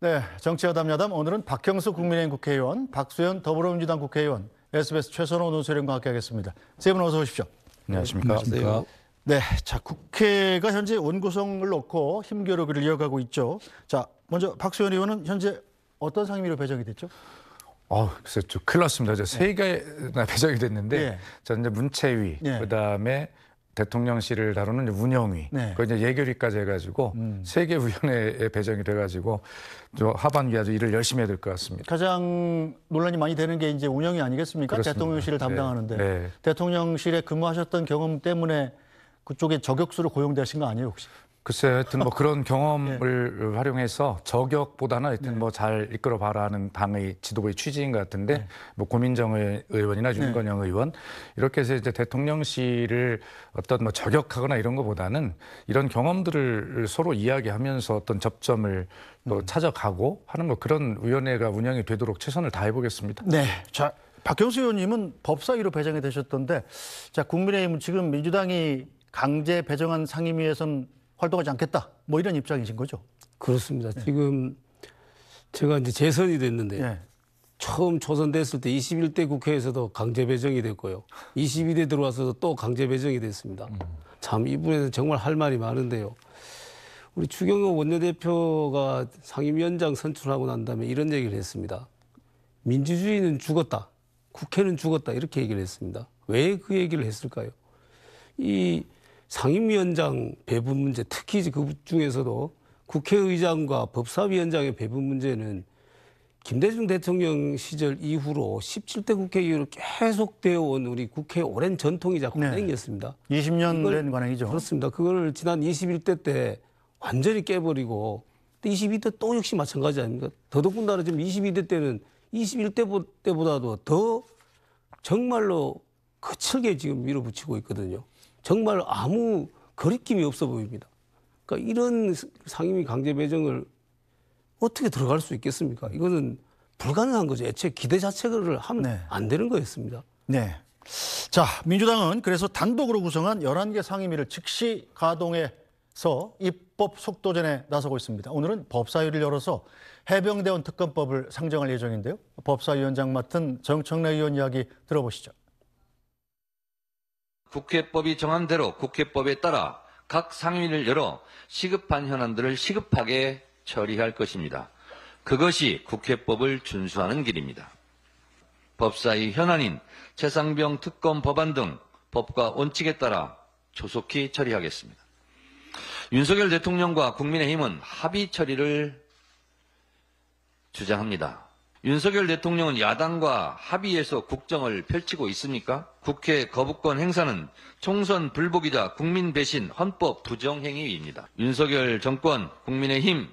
네, 정치여담 야담 오늘은 박형수 국민의힘 국회의원, 박수현 더불어민주당 국회의원, SBS 최선호 논설위원과 함께하겠습니다. 세 분 어서 오십시오. 안녕하십니까. 안녕하세요. 네, 자 국회가 현재 원구성을 놓고 힘겨루기를 이어가고 있죠. 자, 먼저 박수현 의원은 현재 어떤 상임위로 배정이 됐죠? 어, 글쎄 좀 큰일 났습니다. 세 개나 배정이 됐는데 예. 저는 이제 문체위, 예. 그 다음에 대통령실을 다루는 운영위, 네. 그 이제 예결위까지 해가지고 세개 위원회에 배정이 돼가지고 저 하반기 아주 일을 열심히 해야 될 것 같습니다. 가장 논란이 많이 되는 게 이제 운영이 아니겠습니까? 그렇습니다. 대통령실을 네, 담당하는데 네. 대통령실에 근무하셨던 경험 때문에 그쪽에 저격수로 고용되신 거 아니에요 혹시? 글쎄 하여튼 뭐 그런 경험을 활용해서 저격보다는 하여튼 뭐잘 이끌어 봐라 하는 당의 지도부의 취지인 것 같은데 뭐 고민정 의- 의원이나 윤건영 의원 이렇게 해서 이제 대통령실을 어떤 뭐 저격하거나 이런 것보다는 이런 경험들을 서로 이야기하면서 어떤 접점을 또 찾아가고 하는 뭐 그런 위원회가 운영이 되도록 최선을 다해 보겠습니다. 네. 자, 박경수 의원님은 법사위로 배정이 되셨던데, 자, 국민의힘은 지금 민주당이 강제 배정한 상임위에선 활동하지 않겠다. 뭐 이런 입장이신 거죠? 그렇습니다. 지금 제가 이제 재선이 됐는데 예. 처음 초선됐을 때 21대 국회에서도 강제 배정이 됐고요. 22대 들어와서도 또 강제 배정이 됐습니다. 참 이분에는 정말 할 말이 많은데요. 우리 추경호 원내대표가 상임위원장 선출하고 난 다음에 이런 얘기를 했습니다. 민주주의는 죽었다. 국회는 죽었다. 이렇게 얘기를 했습니다. 왜 그 얘기를 했을까요? 이 상임위원장 배분 문제, 특히 그 중에서도 국회의장과 법사위원장의 배분 문제는 김대중 대통령 시절 이후로 17대 국회 이후로 계속 되어 온 우리 국회 오랜 전통이자 네. 관행이었습니다. 20년 이걸- 된 관행이죠. 그렇습니다. 그걸 지난 21대 때 완전히 깨버리고 22대 또 역시 마찬가지 아닙니까? 더더군다나 지금 22대 때는 21대 때보다도 더 정말로 거칠게 지금 밀어붙이고 있거든요. 정말 아무 거리낌이 없어 보입니다. 그러니까 이런 상임위 강제 배정을 어떻게 들어갈 수 있겠습니까? 이거는 불가능한 거죠. 애초에 기대 자체를 하면 네. 안 되는 거였습니다. 네. 자, 민주당은 그래서 단독으로 구성한 11개 상임위를 즉시 가동해서 입법 속도전에 나서고 있습니다. 오늘은 법사위를 열어서 해병대원 특검법을 상정할 예정인데요. 법사위원장 맡은 정청래 의원 이야기 들어보시죠. 국회법이 정한 대로 국회법에 따라 각 상임위를 열어 시급한 현안들을 시급하게 처리할 것입니다. 그것이 국회법을 준수하는 길입니다. 법사위 현안인 최상병 특검 법안 등 법과 원칙에 따라 조속히 처리하겠습니다. 윤석열 대통령과 국민의힘은 합의 처리를 주장합니다. 윤석열 대통령은 야당과 합의해서 국정을 펼치고 있습니까? 국회 거부권 행사는 총선 불복이자 국민 배신 헌법 부정 행위입니다. 윤석열 정권 국민의힘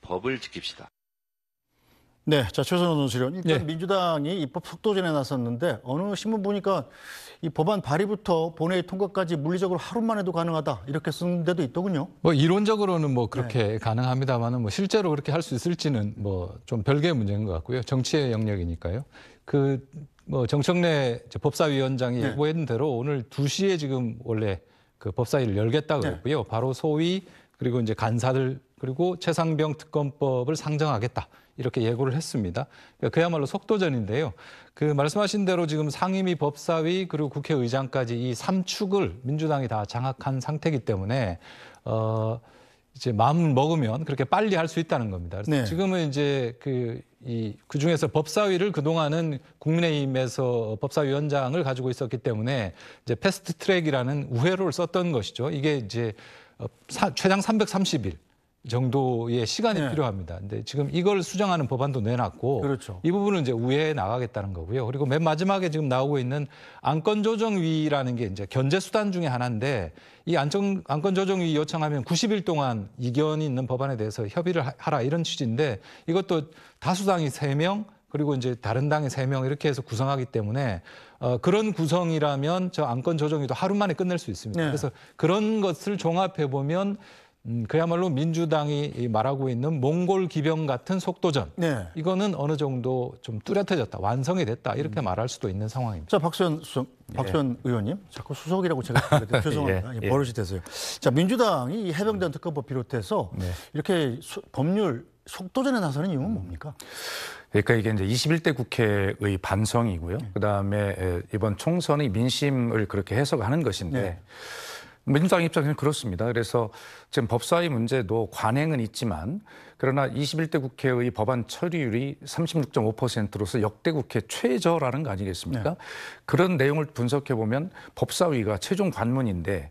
법을 지킵시다. 네, 자 최선호 논수련 일단 네. 민주당이 입법 속도전에 나섰는데 어느 신문 보니까 이 법안 발의부터 본회의 통과까지 물리적으로 하루 만에도 가능하다 이렇게 쓴 데도 있더군요. 뭐 이론적으로는 뭐 그렇게 네. 가능합니다만은 뭐 실제로 그렇게 할 수 있을지는 뭐 좀 별개의 문제인 것 같고요. 정치의 영역이니까요. 그 뭐 정청래 법사위원장이 네. 예고한 대로 오늘 2시에 지금 원래 그 법사위를 열겠다고 네. 그랬고요. 바로 소위 그리고 이제 간사들 그리고 최상병 특검법을 상정하겠다. 이렇게 예고를 했습니다. 그러니까 그야말로 속도전인데요. 그 말씀하신 대로 지금 상임위 법사위 그리고 국회의장까지 이 3축을 민주당이 다 장악한 상태이기 때문에 어 이제 마음 먹으면 그렇게 빨리 할 수 있다는 겁니다. 그래서 네. 지금은 이제 그 이 그중에서 법사위를 그동안은 국민의힘에서 법사위원장을 가지고 있었기 때문에 이제 패스트 트랙이라는 우회로를 썼던 것이죠. 이게 이제 어, 사- 최장 330일 정도의 시간이 네. 필요합니다. 근데 지금 이걸 수정하는 법안도 내놨고 그렇죠. 이 부분은 이제 우회해 나가겠다는 거고요. 그리고 맨 마지막에 지금 나오고 있는 안건 조정위라는 게 이제 견제 수단 중에 하나인데 이 안정, 안건 조정위 요청하면 90일 동안 이견이 있는 법안에 대해서 협의를 하- 하라 이런 취지인데 이것도 다수당이 3명 그리고 이제 다른 당이 3명 이렇게 해서 구성하기 때문에 어, 그런 구성이라면 저 안건 조정위도 하루 만에 끝낼 수 있습니다. 네. 그래서 그런 것을 종합해 보면 음, 그야말로 민주당이 이 말하고 있는 몽골 기병 같은 속도전. 네. 이거는 어느 정도 좀 뚜렷해졌다, 완성이 됐다 이렇게 말할 수도 있는 상황입니다. 자, 박수현 수석, 박수현 의원님, 자꾸 수석이라고 제가 부르는데 죄송합니다. 예, 예, 예. 버릇이 돼서요. 자, 민주당이 이 해병대원 특검법 비롯해서 이렇게 수- 법률 속도전에 나서는 이유는 뭡니까? 그러니까 이게 이제 21대 국회의 반성이고요. 그다음에 에, 이번 총선의 민심을 그렇게 해석하는 것인데 네. 민주당 입장에서는 그렇습니다. 그래서 지금 법사위 문제도 관행은 있지만 그러나 21대 국회의 법안 처리율이 36.5%로서 역대 국회 최저라는 거 아니겠습니까? 그런 내용을 분석해 보면 법사위가 최종 관문인데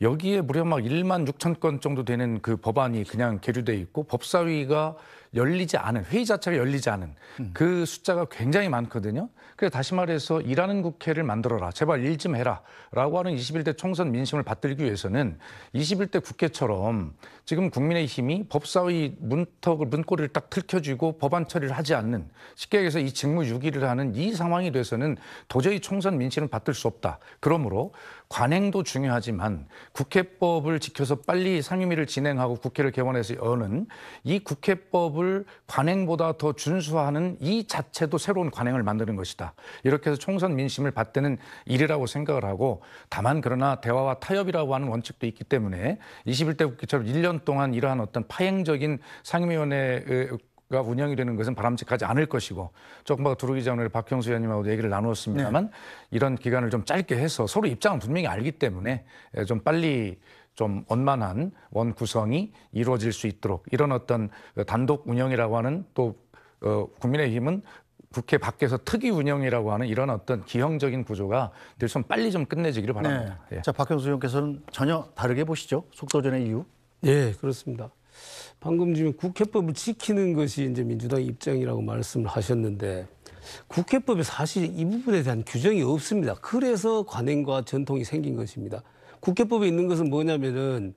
여기에 무려 막 1만 6천 건 정도 되는 그 법안이 그냥 계류돼 있고 법사위가 열리지 않은 회의 자체가 열리지 않은 그 숫자가 굉장히 많거든요. 그래서 다시 말해서 일하는 국회를 만들어라. 제발 일 좀 해라라고 하는 21대 총선 민심을 받들기 위해서는 21대 국회처럼 지금 국민의 힘이 법사위 문 턱을 문고리를 딱 틀켜쥐고 법안 처리를 하지 않는 쉽게 얘기해서 이 직무유기를 하는 이 상황이 돼서는 도저히 총선 민심을 받들 수 없다. 그러므로 관행도 중요하지만 국회법을 지켜서 빨리 상임위를 진행하고 국회를 개원해서 여는 이 국회법을 관행보다 더 준수하는 이 자체도 새로운 관행을 만드는 것이다. 이렇게 해서 총선 민심을 받드는 일이라고 생각을 하고 다만 그러나 대화와 타협이라고 하는 원칙도 있기 때문에 21대 국회처럼 1년 동안 이러한 어떤 파행적인 상임 위원회가 운영이 되는 것은 바람직하지 않을 것이고 조금 더 두루기 전에 박형수 의원님하고도 얘기를 나누었습니다만 이런 기간을 좀 짧게 해서 서로 입장은 분명히 알기 때문에 좀 빨리 좀 원만한 원 구성이 이루어질 수 있도록 이런 어떤 단독 운영이라고 하는 또 어, 국민의힘은 국회 밖에서 특위 운영이라고 하는 이런 어떤 기형적인 구조가 될수 있으면 빨리 좀 끝내지기를 네. 바랍니다. 예. 자, 박형수 의원께서는 전혀 다르게 보시죠. 속도전의 이유. 예, 그렇습니다. 방금 지금 국회법을 지키는 것이 이제 민주당 입장이라고 말씀을 하셨는데 국회법에 사실 이 부분에 대한 규정이 없습니다. 그래서 관행과 전통이 생긴 것입니다. 국회법에 있는 것은 뭐냐면은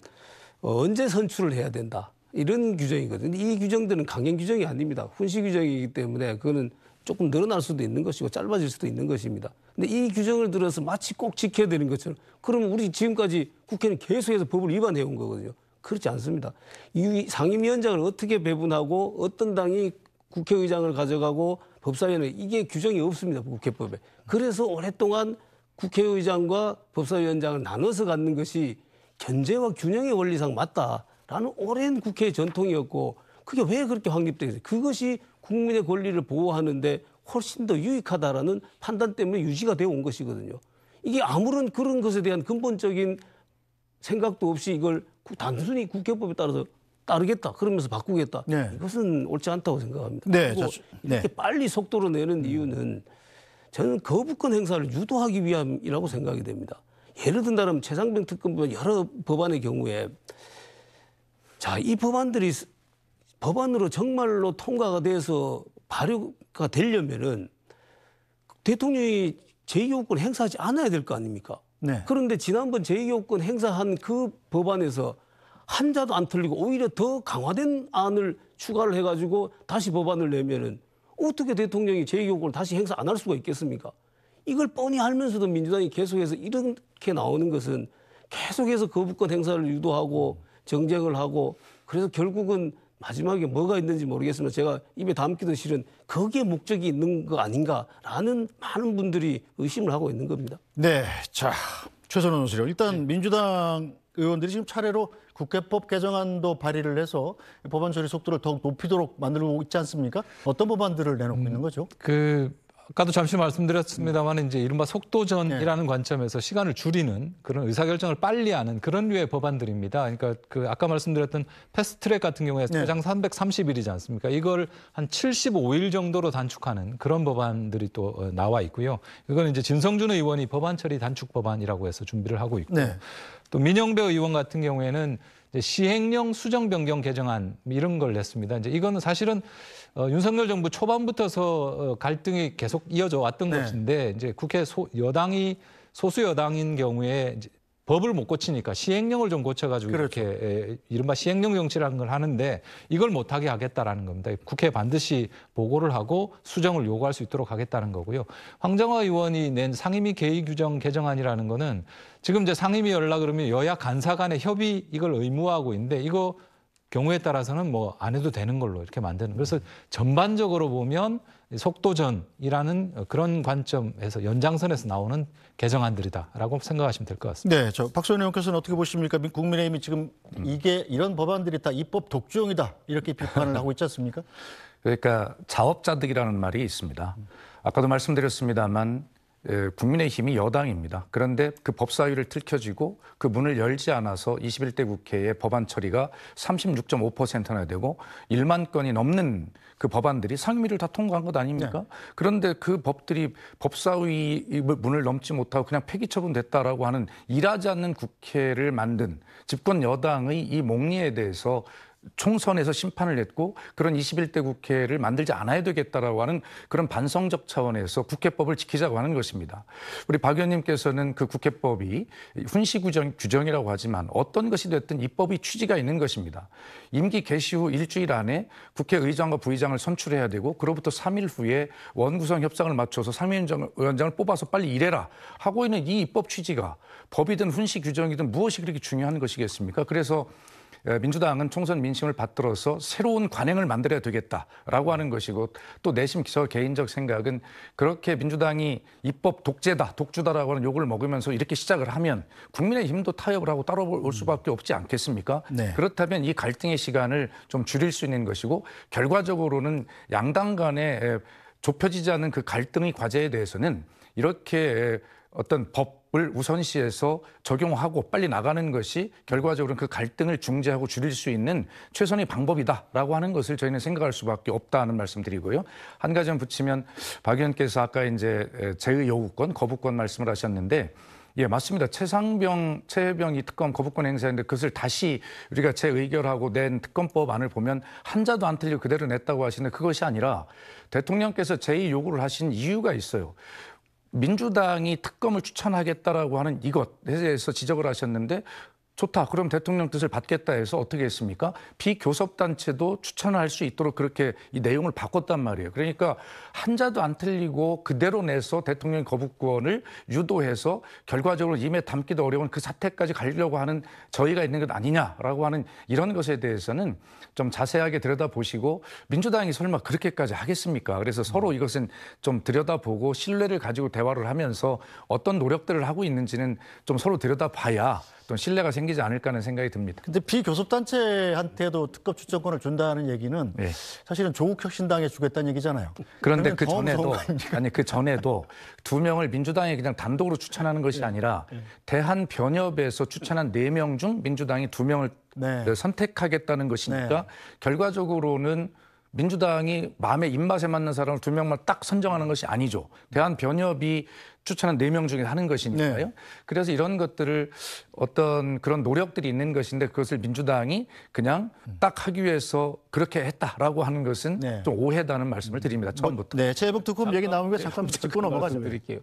어, 언제 선출을 해야 된다. 이런 규정이거든요. 이 규정들은 강행 규정이 아닙니다. 훈시 규정이기 때문에 그거는 조금 늘어날 수도 있는 것이고 짧아질 수도 있는 것입니다. 근데 이 규정을 들어서 마치 꼭 지켜야 되는 것처럼 그러면 우리 지금까지 국회는 계속해서 법을 위반해 온 거거든요. 그렇지 않습니다. 이 상임위원장을 어떻게 배분하고 어떤 당이 국회의장을 가져가고 법사위원회 이게 규정이 없습니다. 국회법에. 그래서 오랫동안 국회의장과 법사위원장을 나눠서 갖는 것이 견제와 균형의 원리상 맞다라는 오랜 국회의 전통이었고 그게 왜 그렇게 확립되어? 그것이 국민의 권리를 보호하는데 훨씬 더 유익하다라는 판단 때문에 유지가 되어 온 것이거든요. 이게 아무런 그런 것에 대한 근본적인 생각도 없이 이걸 구- 단순히 국회법에 따라서 따르겠다 그러면서 바꾸겠다 네. 이것은 옳지 않다고 생각합니다. 네, 그리고 저- 이렇게 네. 빨리 속도로 내는 이유는 저는 거부권 행사를 유도하기 위함이라고 생각이 됩니다. 예를 든다면 최상병 특검법 여러 법안의 경우에 자 이 법안들이 스- 법안으로 정말로 통과가 돼서 발효가 되려면은 대통령이 제2요건 행사하지 않아야 될 거 아닙니까? 네. 그런데 지난번 제2요건 행사한 그 법안에서 한자도 안 틀리고 오히려 더 강화된 안을 추가를 해가지고 다시 법안을 내면은 어떻게 대통령이 제2요건을 다시 행사 안 할 수가 있겠습니까? 이걸 뻔히 알면서도 민주당이 계속해서 이렇게 나오는 것은 계속해서 거부권 행사를 유도하고 정쟁을 하고 그래서 결국은 마지막에 뭐가 있는지 모르겠으면 제가 입에 담기도 싫은 거기에 목적이 있는 거 아닌가라는 많은 분들이 의심을 하고 있는 겁니다. 네. 자, 최선원 의원님. 일단 민주당 의원들이 지금 차례로 국회법 개정안도 발의를 해서 법안 처리 속도를 더욱 높이도록 만들고 있지 않습니까? 어떤 법안들을 내놓고 있는 거죠? 그 아까도 잠시 말씀드렸습니다만 이제 이른바 속도전이라는 관점에서 시간을 줄이는 그런 의사결정을 빨리 하는 그런 류의 법안들입니다. 그러니까 그 아까 말씀드렸던 패스트트랙 같은 경우에 네. 최장 330일이지 않습니까? 이걸 한 75일 정도로 단축하는 그런 법안들이 또 어, 나와 있고요. 이건 이제 진성준 의원이 법안 처리 단축 법안이라고 해서 준비를 하고 있고 네. 또 민영배 의원 같은 경우에는 시행령 수정 변경 개정안 이런 걸 냈습니다. 이제 이거는 사실은 어, 윤석열 정부 초반부터서 어, 갈등이 계속 이어져 왔던 네. 것인데 이제 국회 소, 여당이 소수 여당인 경우에 법을 못 고치니까 시행령을 좀 고쳐가지고 그렇죠. 이렇게 에, 이른바 시행령 정치라는 걸 하는데 이걸 못하게 하겠다라는 겁니다. 국회에 반드시 보고를 하고 수정을 요구할 수 있도록 하겠다는 거고요. 황정화 의원이 낸 상임위 개의 규정 개정안이라는 거는 지금 이제 상임위 열라 그러면 여야 간사 간의 협의 이걸 의무화하고 있는데 이거 경우에 따라서는 뭐 안 해도 되는 걸로 이렇게 만드는. 그래서 전반적으로 보면 속도전이라는 그런 관점에서 연장선에서 나오는 개정안들이다라고 생각하시면 될 것 같습니다. 네, 저 박소연 의원께서는 어떻게 보십니까? 민- 국민의힘이 지금 이게 이런 법안들이 다 입법 독주용이다 이렇게 비판을 하고 있지 않습니까? 그러니까 자업자득이라는 말이 있습니다. 아까도 말씀드렸습니다만 에, 국민의힘이 여당입니다. 그런데 그 법사위를 틀켜지고 그 문을 열지 않아서 21대 국회의 법안 처리가 36.5%나 되고 1만 건이 넘는 그 법안들이 상임위를 다 통과한 것 아닙니까? 그런데 그 법들이 법사위 문을 넘지 못하고 그냥 폐기 처분됐다라고 하는 일하지 않는 국회를 만든 집권 여당의 이 몽리에 대해서 총선에서 심판을 했고 그런 21대 국회를 만들지 않아야 되겠다라고 하는 그런 반성적 차원에서 국회법을 지키자고 하는 것입니다. 우리 박 의원님께서는 그 국회법이 훈시 규정, 규정이라고 하지만 어떤 것이 됐든 입법이 취지가 있는 것입니다. 임기 개시 후 일주일 안에 국회의장과 부의장을 선출해야 되고 그로부터 3일 후에 원구성 협상을 맞춰서 상임위원장을 뽑아서 빨리 일해라 하고 있는 이 입법 취지가 법이든 훈시 규정이든 무엇이 그렇게 중요한 것이겠습니까? 그래서 에, 민주당은 총선 민심을 받들어서 새로운 관행을 만들어야 되겠다라고 하는 것이고 또 내심 저 개인적 생각은 그렇게 민주당이 입법 독재다, 독주다라고 하는 욕을 먹으면서 이렇게 시작을 하면 국민의힘도 타협을 하고 따라올 수밖에 없지 않겠습니까? 네. 그렇다면 이 갈등의 시간을 좀 줄일 수 있는 것이고 결과적으로는 양당 에, 좁혀지지 않는 그 갈등의 과제에 대해서는 이렇게 에, 어떤 법을 우선시해서 적용하고 빨리 나가는 것이 결과적으로 그 갈등을 중재하고 줄일 수 있는 최선의 방법이다라고 하는 것을 저희는 생각할 수밖에 없다는 말씀드리고요. 한 가지만 붙이면 박 의원께서 아까 이제 제의 요구권, 거부권 말씀을 하셨는데 예, 맞습니다. 최상병, 최혜병이 특검 거부권 행사했는데 그것을 다시 우리가 재의결하고 낸 특검법 안을 보면 한자도 안 틀리고 그대로 냈다고 하시는데 그것이 아니라 대통령께서 제의 요구를 하신 이유가 있어요. 민주당이 특검을 추천하겠다라고 하는 이것에 대해서 지적을 하셨는데 좋다. 그럼 대통령 뜻을 받겠다 해서 어떻게 했습니까? 비교섭단체도 추천을 할수 있도록 그렇게 이 내용을 바꿨단 말이에요. 그러니까 한자도 안 틀리고 그대로 내서 대통령 거부권을 유도해서 결과적으로 임에 담기도 어려운 그 사태까지 가려고 하는 저희가 있는 것 아니냐라고 하는 이런 것에 대해서는 좀 자세하게 들여다보시고 민주당이 설마 그렇게까지 하겠습니까? 그래서 서로 이것은 좀 들여다보고 신뢰를 가지고 대화를 하면서 어떤 노력들을 하고 있는지는 좀 서로 들여다봐야 좀 신뢰가 생기지 않을까 하는 생각이 듭니다. 근데 비교섭단체한테도 특검 추천권을 준다는 얘기는 네. 사실은 조국 혁신당에 주겠다는 얘기잖아요. 그런데 그 전에도? 아니 그 전에도 두 명을 민주당이 그냥 단독으로 추천하는 것이 아니라 대한 변협에서 추천한 네 명 중 민주당이 두 명을 네. 선택하겠다는 것이니까 결과적으로는 민주당이 마음의 입맛에 맞는 사람을 두 명만 딱 선정하는 것이 아니죠. 대한 변협이 추천한 네 명 중에 하는 것이니까요. 네. 그래서 이런 것들을 어떤 그런 노력들이 있는 것인데 그것을 민주당이 그냥 딱 하기 위해서 그렇게 했다라고 하는 것은 네. 좀 오해다는 말씀을 드립니다. 처음부터. 네, 재해복 특검 얘기 나오는 거 잠깐 짚고 넘어가죠. 말씀드릴게요.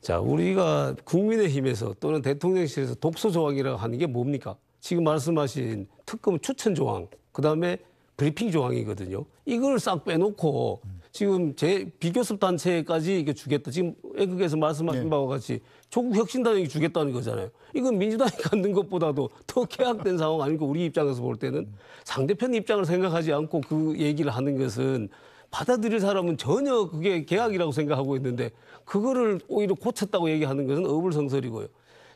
자, 우리가 국민의힘에서 또는 대통령실에서 독소 조항이라고 하는 게 뭡니까? 지금 말씀하신 특검 추천 조항, 그 다음에 브리핑 조항이거든요. 이걸 싹 빼놓고 지금 제 비교섭 단체까지 이게 주겠다. 지금 애국에서 말씀하신 바와 같이 조국 혁신당이 주겠다는 거잖아요. 이건 민주당이 갖는 것보다도 더 계약된 상황 아닙니까? 우리 입장에서 볼 때는 상대편 입장을 생각하지 않고 그 얘기를 하는 것은 받아들일 사람은 전혀 그게 계약이라고 생각하고 있는데 그거를 오히려 고쳤다고 얘기하는 것은 어불성설이고요.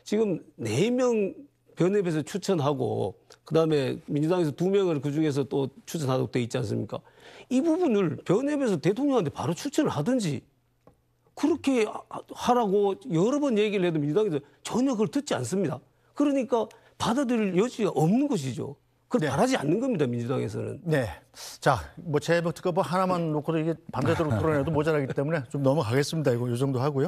지금 네 명 변협에서 추천하고 그다음에 민주당에서 두 명을 그 중에서 또 추천하도록 돼 있지 않습니까? 이 부분을 변협에서 대통령한테 바로 추천을 하든지 그렇게 하라고 여러 번 얘기를 해도 민주당에서 전혀 그걸 듣지 않습니다. 그러니까 받아들일 여지가 없는 것이죠. 그걸 네. 바라지 않는 겁니다, 민주당에서는. 네. 자, 뭐 재해복 특검 하나만 놓고도 이게 밤새도록 토론해도 모자라기 때문에 좀 넘어가겠습니다. 이거 이 정도 하고요.